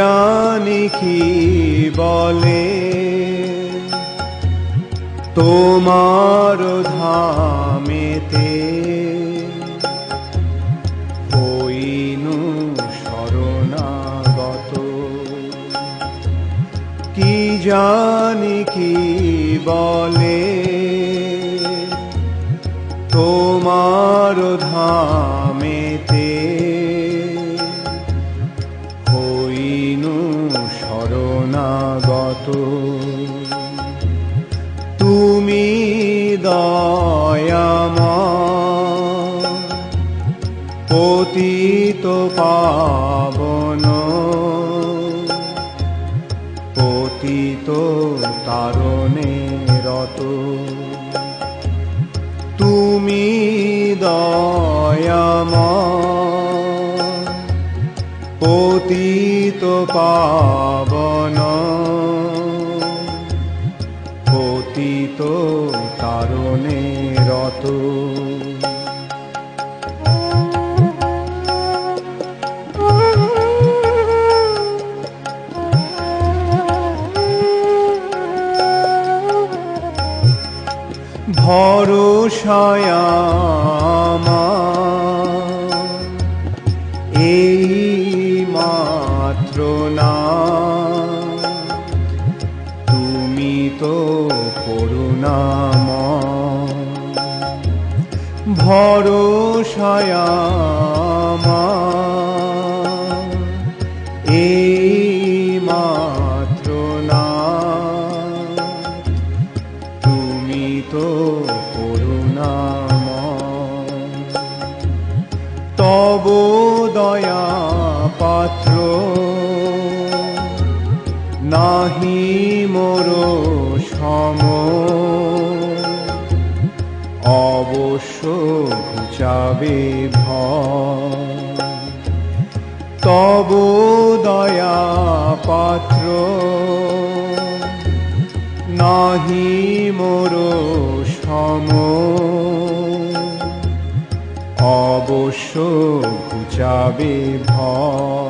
জানি কি বলে? তোমার ধামেতে হইনু শরণাগত। কি জানি কি বলে? তোমার ধামেতে শরণাগত তুমি দয়াময় পতিত পাবন পতিত তারণে রত। তুমি দয়াময় পতিত পাবন পতিত তারণে রত। ভরসায় छाया ঘুচাবে ভয় তব দয়া পাত্র নাহি মোর সম। অবশ্য ঘুচাবে ভয়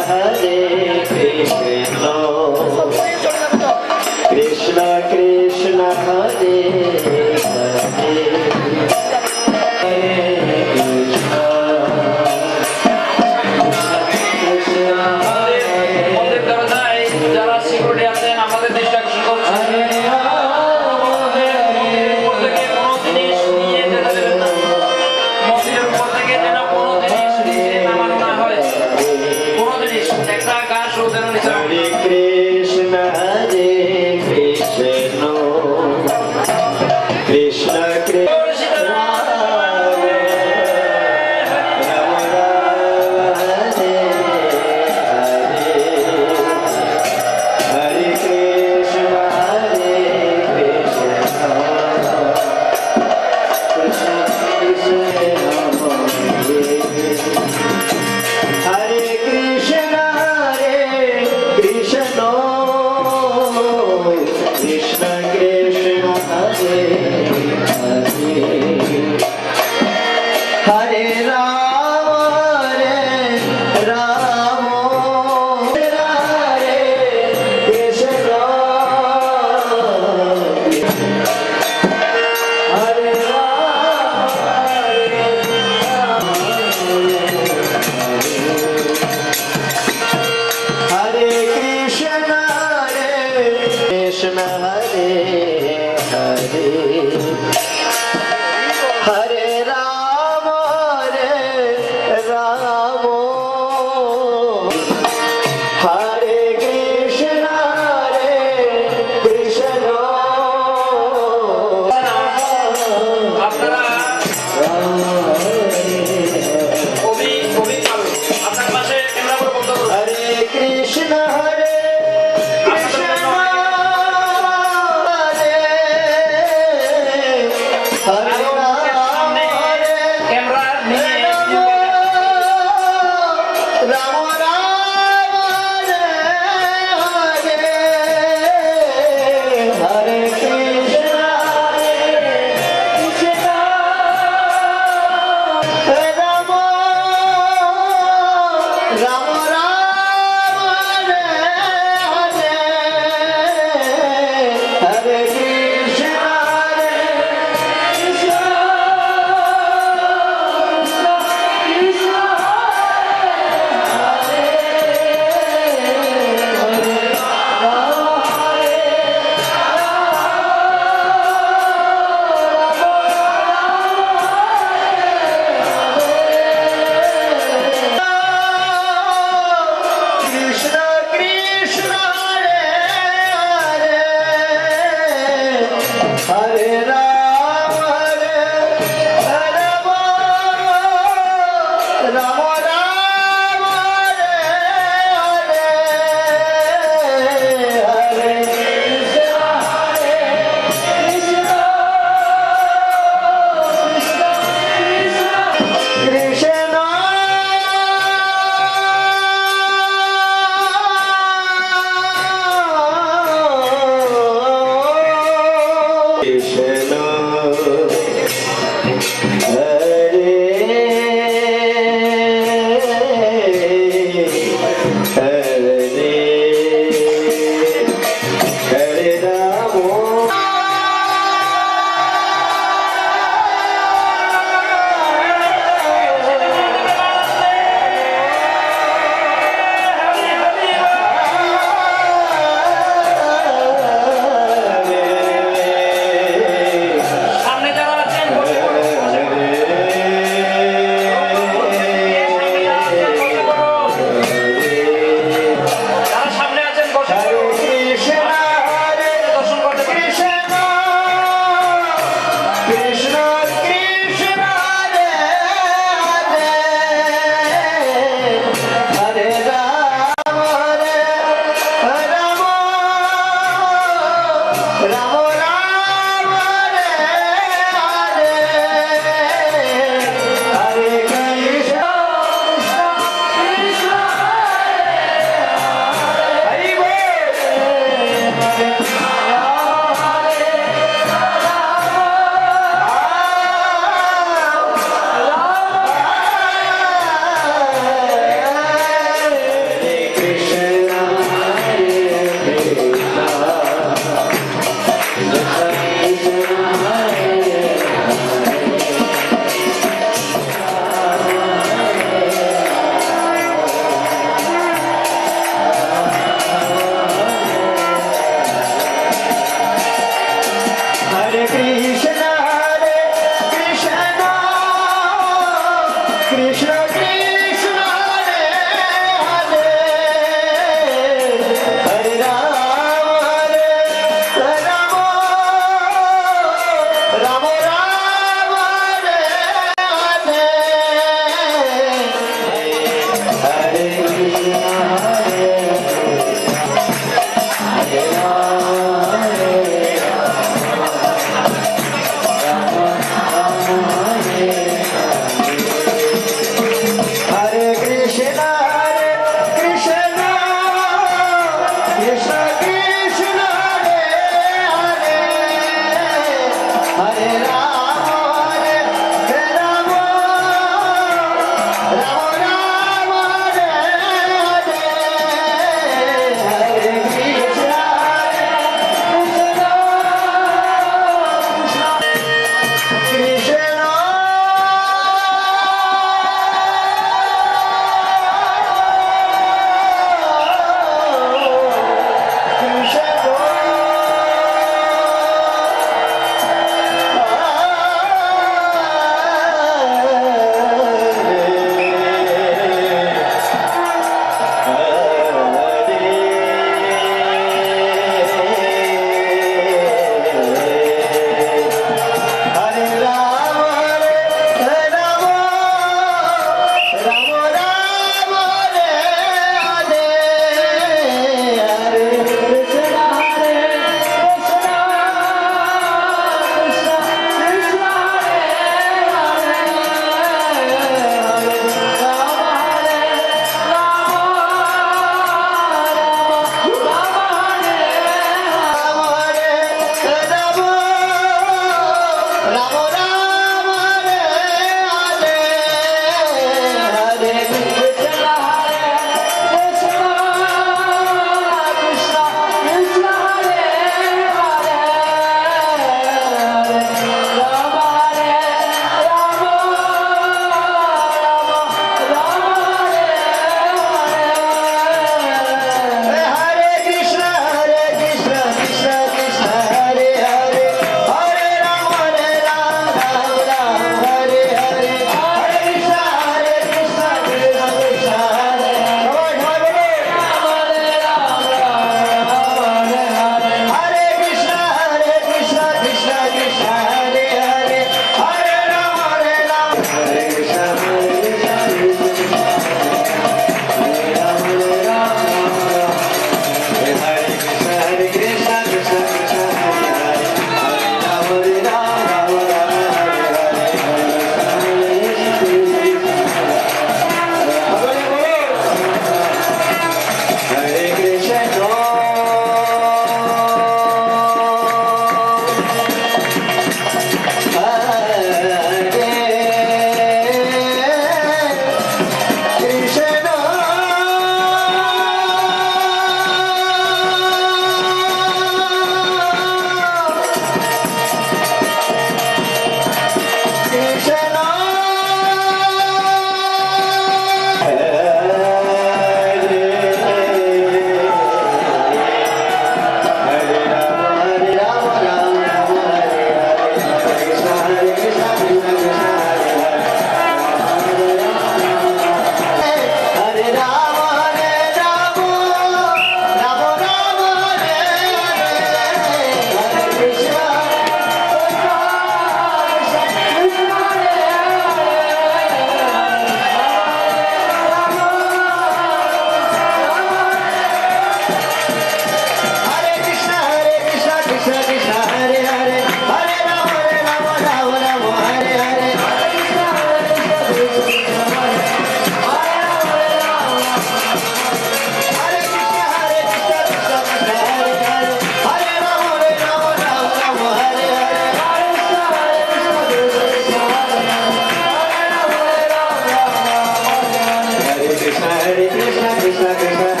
Hare, Krishna, Krishna, Krishna